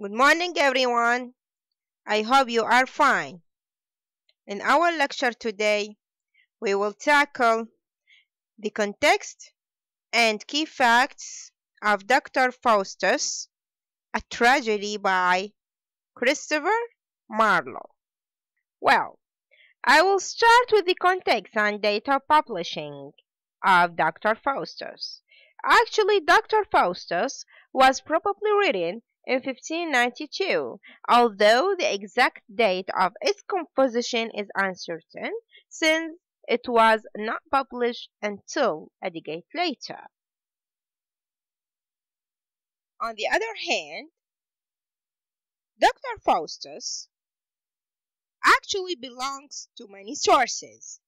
Good morning, everyone. I hope you are fine. In our lecture today, we will tackle the context and key facts of Dr. Faustus, a tragedy by Christopher Marlowe. Well, I will start with the context and date of publishing of Dr. Faustus. Actually, Dr. Faustus was probably written in 1592, although the exact date of its composition is uncertain, since it was not published until a decade later. On the other hand, Dr. Faustus actually belongs to many sources.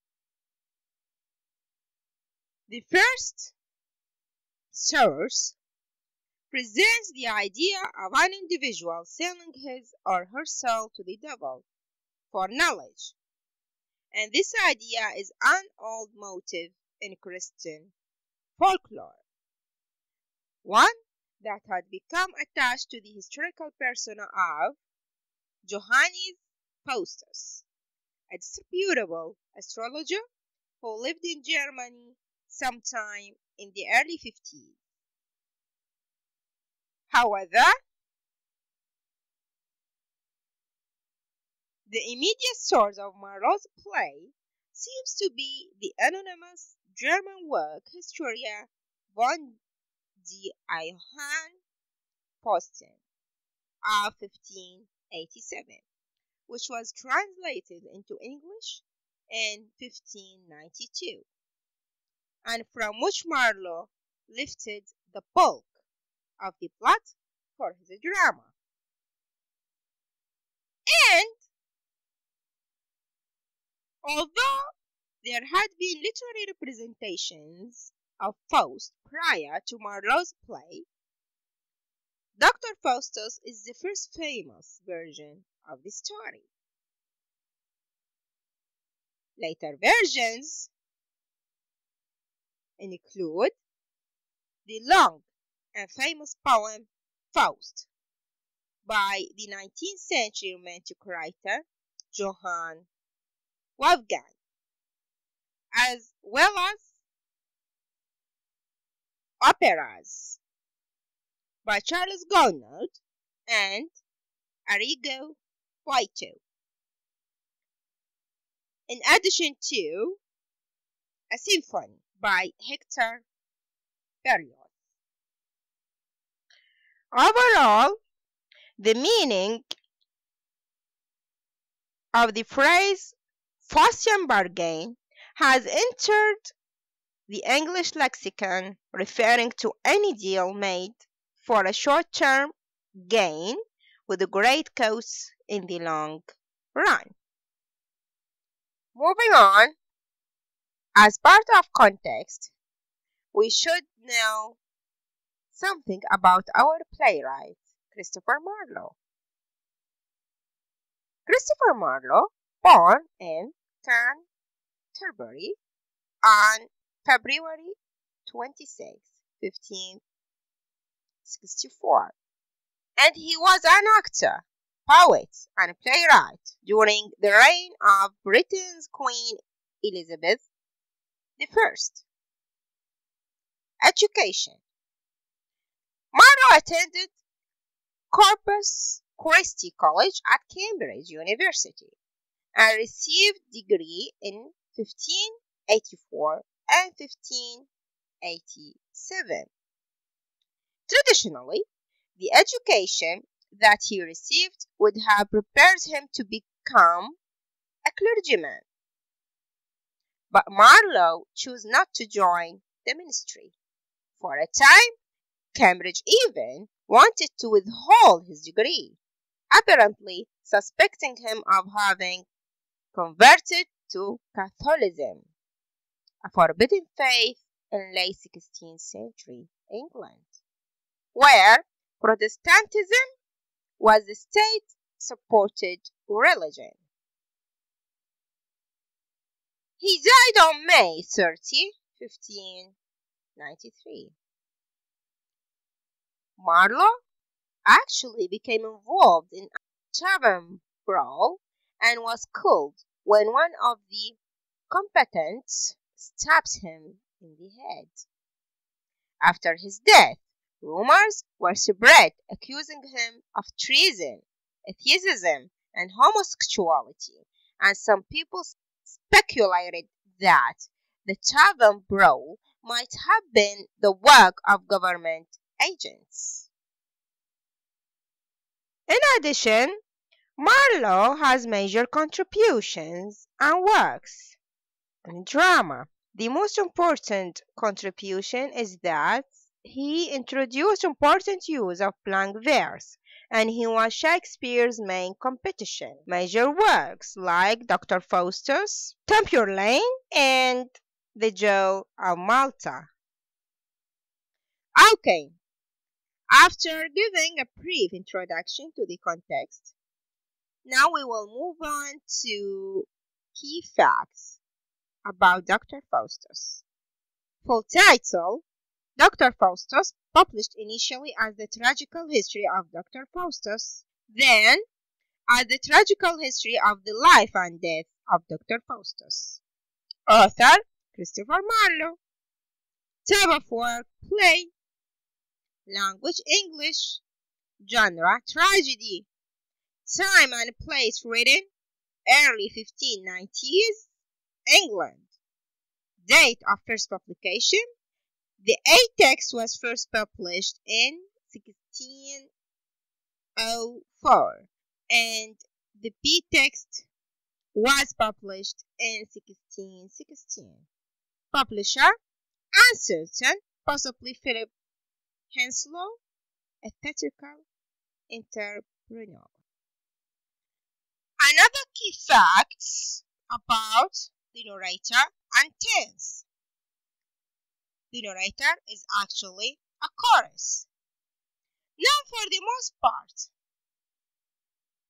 The first source presents the idea of an individual selling his or her soul to the devil for knowledge. And this idea is an old motive in Christian folklore, one that had become attached to the historical persona of Johannes Faustus, a disreputable astrologer who lived in Germany sometime in the early 50s. However, the immediate source of Marlowe's play seems to be the anonymous German work Historia von die Johann Fausten of 1587, which was translated into English in 1592, and from which Marlowe lifted the bulk of the plot for his drama. And although there had been literary representations of Faust prior to Marlowe's play, Dr. Faustus is the first famous version of the story. Later versions include the long and famous poem Faust by the 19th century Romantic writer Johann Wolfgang, as well as operas by Charles Gounod and Arrigo Boito. In addition to a symphony by Hector Berlioz. Overall, the meaning of the phrase Faustian bargain has entered the English lexicon referring to any deal made for a short term gain with a great cost in the long run. Moving on, as part of context, we should know something about our playwright, Christopher Marlowe. Christopher Marlowe, born in Canterbury on February 26, 1564, and he was an actor, poet, and playwright during the reign of Britain's Queen Elizabeth I. Education Marlowe attended Corpus Christi College at Cambridge University and received degree in 1584 and 1587. Traditionally, the education that he received would have prepared him to become a clergyman. But Marlowe chose not to join the ministry. For a time, Cambridge even wanted to withhold his degree, apparently suspecting him of having converted to Catholicism, a forbidden faith in late 16th century England, where Protestantism was the state supported religion. He died on May 30, 1593. Marlowe actually became involved in a tavern brawl and was killed when one of the combatants stabbed him in the head. After his death, rumors were spread accusing him of treason, atheism, and homosexuality, and some people speculated that the tavern brawl might have been the work of government agents. In addition, Marlowe has major contributions and works in drama. The most important contribution is that he introduced important use of blank verse and he was Shakespeare's main competition. Major works like Dr. Faustus, Tamburlaine, and The Jew of Malta. Okay, after giving a brief introduction to the context, now we will move on to key facts about Dr. Faustus. Full title Dr. Faustus, published initially as The Tragical History of Dr. Faustus, then as The Tragical History of the Life and Death of Dr. Faustus. Author Christopher Marlowe. Type of work play. Language English. Genre tragedy. Time and place written early 1590s England. Date of first publication the A text was first published in 1604 and the B text was published in 1616. Publisher uncertain, possibly Philip Henslowe, a theatrical entrepreneur. Another key facts about the narrator and tense. The narrator is actually a chorus. Not for the most part,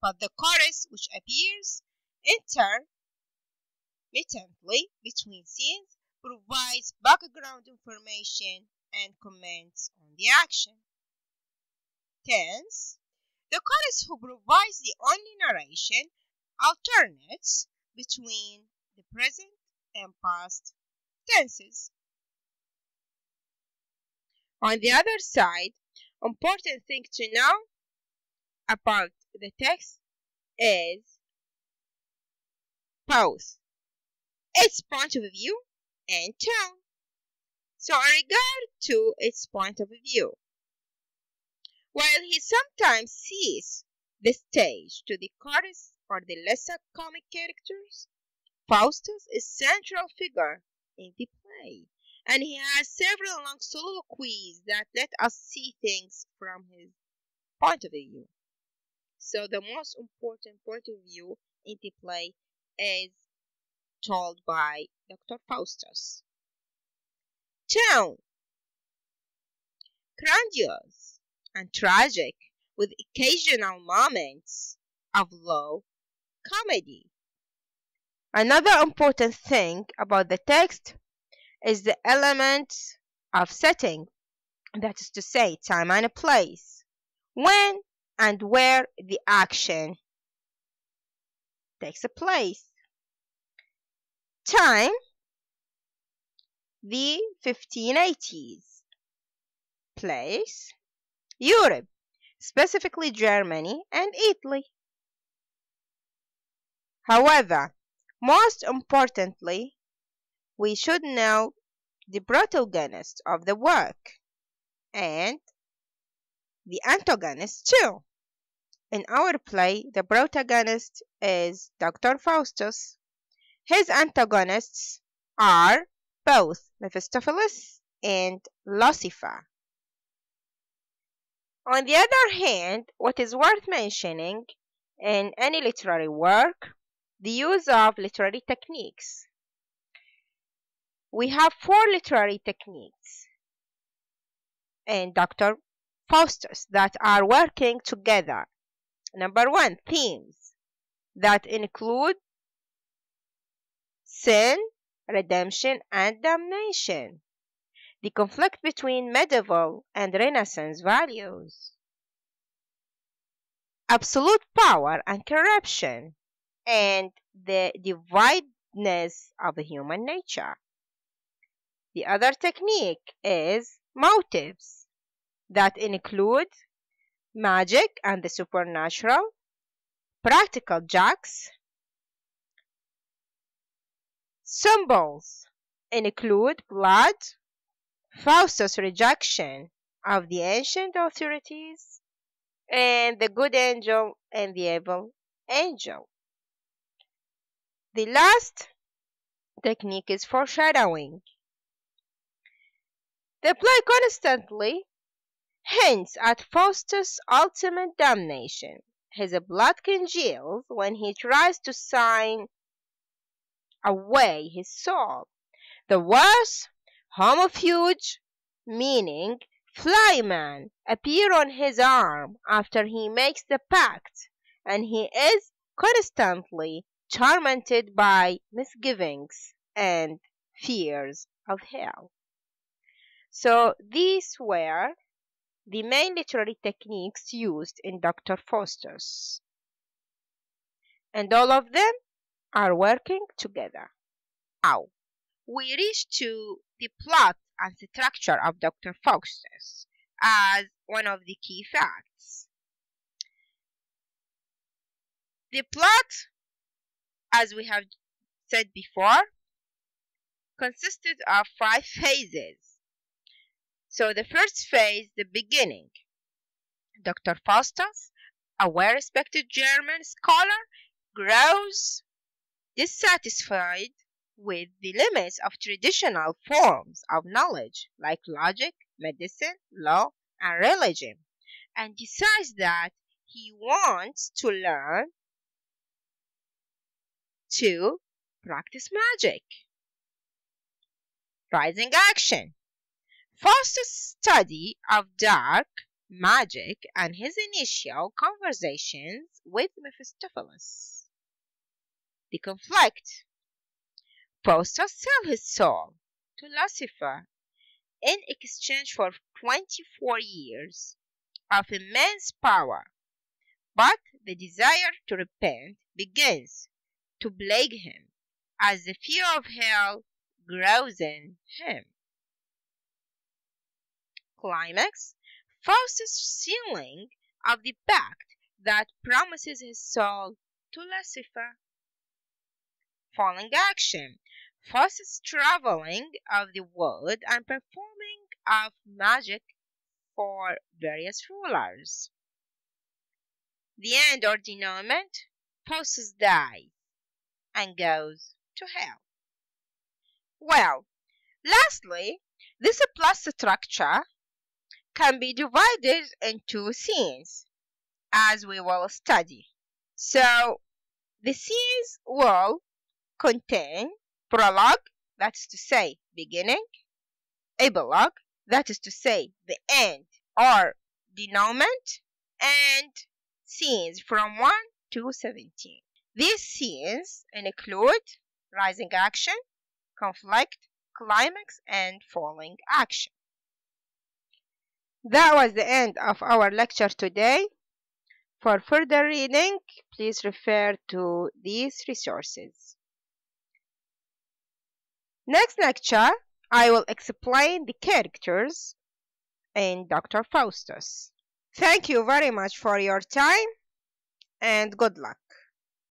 but the chorus which appears intermittently between scenes provides background information and comments on the action. Tense, the chorus who provides the only narration alternates between the present and past tenses. On the other side, important thing to know about the text is both its point of view and tone. So in regard to its point of view, while he sometimes sees the stage to the chorus or the lesser comic characters, Faustus is central figure in the play and he has several long soliloquies that let us see things from his point of view. So the most important point of view in the play is told by Dr. Faustus. Tone grandiose and tragic with occasional moments of low comedy. Another important thing about the text is the element of setting, that is to say, time and place, when and where the action takes place. Time, the 1580s. Place, Europe, specifically Germany and Italy. However, most importantly, we should know the protagonist of the work and the antagonist too. In our play, the protagonist is Dr. Faustus. His antagonists are both Mephistopheles and Lucifer. On the other hand, what is worth mentioning in any literary work, the use of literary techniques we have four literary techniques in Dr. Faustus that are working together. Number one, themes that include sin, redemption, and damnation. The conflict between medieval and Renaissance values. absolute power and corruption, and the dividedness of human nature. The other technique is motives that include magic and the supernatural, practical jokes, symbols include blood, Faustus' rejection of the ancient authorities, and the good angel and the evil angel. The last technique is foreshadowing. The play constantly hints at Faustus' ultimate damnation. His blood congeals when he tries to sign away his soul. The worse Homo fuge, meaning flyman, appear on his arm after he makes the pact, and he is constantly tormented by misgivings and fears of hell. So these were the main literary techniques used in Dr. Faustus. And all of them are working together. Now, we reach to the plot and the structure of Dr. Faustus as one of the key facts. The plot, as we have said before, consisted of five phases. So the first phase, the beginning. Dr. Faustus, a well-respected German scholar, grows dissatisfied with the limits of traditional forms of knowledge like logic, medicine, law, and religion, and decides that he wants to learn to practice magic. Rising action. Faustus' study of dark magic and his initial conversations with Mephistopheles. The conflict Faustus sell his soul to Lucifer in exchange for 24 years of immense power, but the desire to repent begins to plague him as the fear of hell grows in him. Climax Faustus' sealing of the pact that promises his soul to Lucifer. Falling action Faustus traveling of the world and performing of magic for various rulers. The end or denouement, Faustus dies and goes to hell. Well, lastly, this plot structure can be divided into scenes, as we will study. So, the scenes will contain prologue, that is to say, beginning, epilogue, that is to say, the end or denouement, and scenes from 1 to 17. These scenes include rising action, conflict, climax, and falling action. That was the end of our lecture today. For further reading, please refer to these resources. Next lecture, I will explain the characters in Dr. Faustus. Thank you very much for your time and good luck.